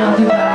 I'll do that.